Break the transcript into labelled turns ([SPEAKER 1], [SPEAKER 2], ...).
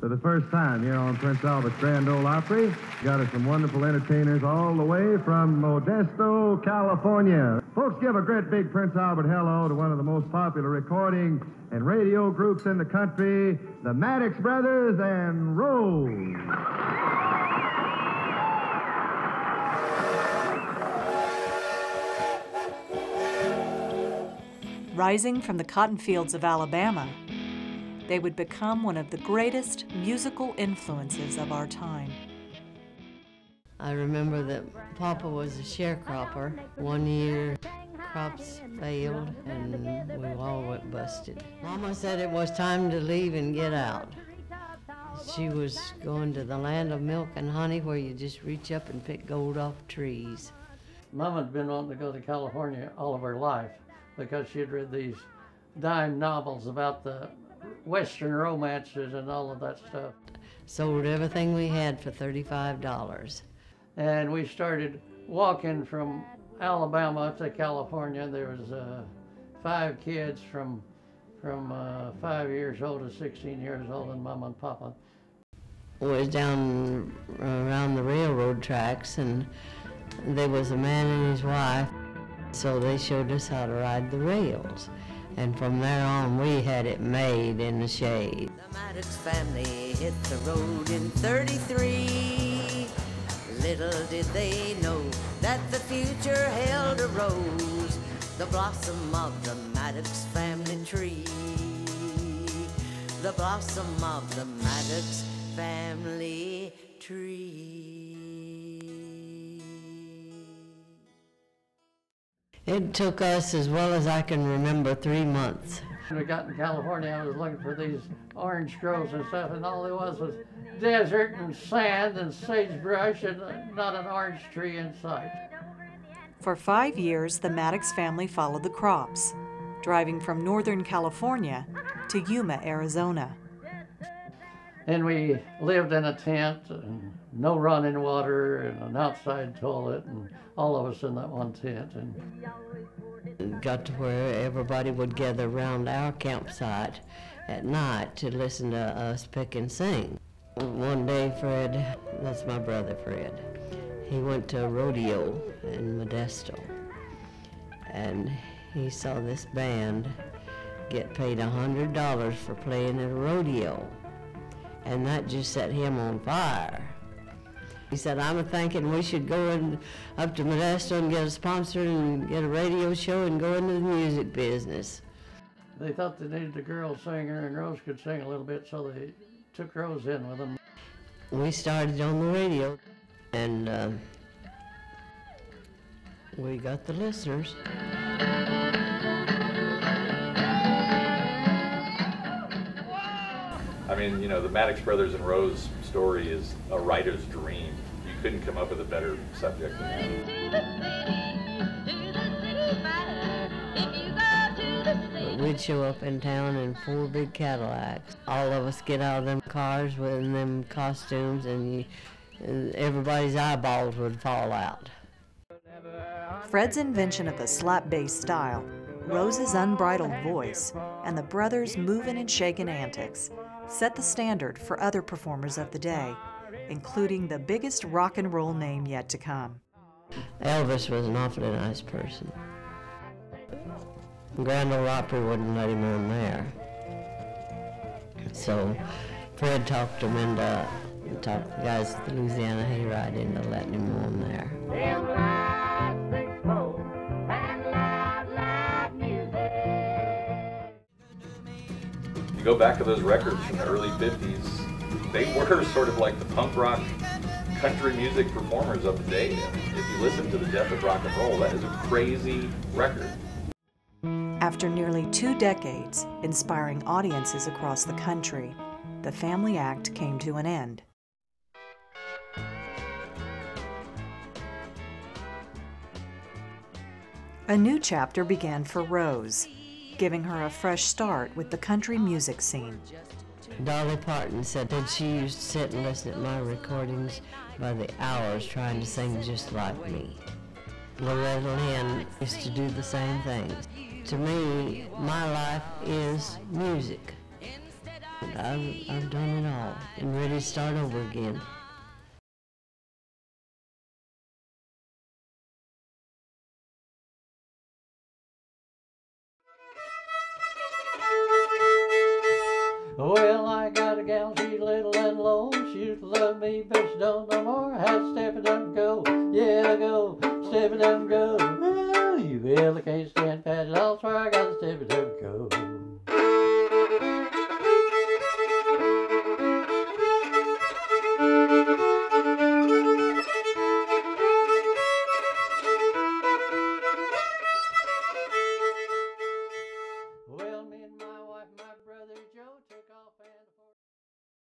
[SPEAKER 1] for the first time here on Prince Albert's Grand Ole Opry. Got us some wonderful entertainers all the way from Modesto, California. Folks, give a great big Prince Albert hello to one of the most popular recording and radio groups in the country, the Maddox Brothers and Rose.
[SPEAKER 2] Rising from the cotton fields of Alabama, they would become one of the greatest musical influences of our time.
[SPEAKER 3] I remember that Papa was a sharecropper. One year, crops failed and we all went busted. Mama said it was time to leave and get out. She was going to the land of milk and honey where you just reach up and pick gold off trees.
[SPEAKER 4] Mama's been wanting to go to California all of her life because she'd read these dime novels about the Western romances and all of that stuff.
[SPEAKER 3] Sold everything we had for $35.
[SPEAKER 4] And we started walking from Alabama to California. There was uh, five kids from from uh, five years old to 16 years old, and mom and Papa.
[SPEAKER 3] Was down around the railroad tracks, and there was a man and his wife. So they showed us how to ride the rails. And from there on, we had it made in the shade.
[SPEAKER 5] The Maddox family hit the road in 33. Little did they know that the future held a rose, the blossom of the Maddox family tree. The blossom of the Maddox family tree.
[SPEAKER 3] It took us, as well as I can remember, three months.
[SPEAKER 4] When we got in California, I was looking for these orange groves and stuff, and all there was was desert and sand and sagebrush and not an orange tree in sight.
[SPEAKER 2] For five years, the Maddox family followed the crops, driving from Northern California to Yuma, Arizona.
[SPEAKER 4] And we lived in a tent, and no running water, and an outside toilet, and all of us in that one tent. And
[SPEAKER 3] got to where everybody would gather around our campsite at night to listen to us pick and sing. One day, Fred, that's my brother Fred, he went to a rodeo in Modesto, and he saw this band get paid a hundred dollars for playing at a rodeo, and that just set him on fire. He said, I'm thinking we should go in, up to Modesto and get a sponsor and get a radio show and go into the music business.
[SPEAKER 4] they thought they needed a girl singer, and Rose could sing a little bit, so they took Rose in with them.
[SPEAKER 3] We started on the radio, and uh, we got the listeners.
[SPEAKER 6] I mean, you know, the Maddox Brothers and Rose story is a writer's dream. You couldn't come up with a better subject than that.
[SPEAKER 3] We'd show up in town in four big Cadillacs. All of us get out of them cars with them costumes, and, you, and everybody's eyeballs would fall out.
[SPEAKER 2] Fred's invention of the slap bass style, Rose's unbridled voice, and the brothers' moving and shaking antics set the standard for other performers of the day, including the biggest rock and roll name yet to come.
[SPEAKER 3] Elvis was an awfully nice person. Grand Ole Opry wouldn't let him on there. So Fred talked him into, talked the guys at the Louisiana Hayride into letting him on there.
[SPEAKER 6] You go back to those records from the early 50s, they were sort of like the punk rock country music performers of the day. If you listen to The Death of Rock and Roll, that is a crazy record.
[SPEAKER 2] After nearly two decades inspiring audiences across the country, the Family Act came to an end. A new chapter began for Rose, giving her a fresh start with the country music scene.
[SPEAKER 3] Dolly Parton said that she used to sit and listen to my recordings by the hours trying to sing just like me. Loretta Lynn used to do the same things. To me, my life is music. I've, I've done it all and ready to start over again.
[SPEAKER 4] Gal, she's little and low. She used to love me, but she don't no more. I had to step it up and go. Yeah, go. Step it up and go. Well, you really can't stand Patty Law, so I got to step it up and go.